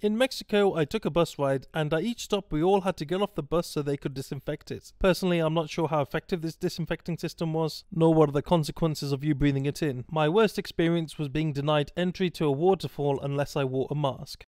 In Mexico, I took a bus ride, and at each stop, we all had to get off the bus so they could disinfect it. Personally, I'm not sure how effective this disinfecting system was, nor what are the consequences of you breathing it in. My worst experience was being denied entry to a waterfall unless I wore a mask.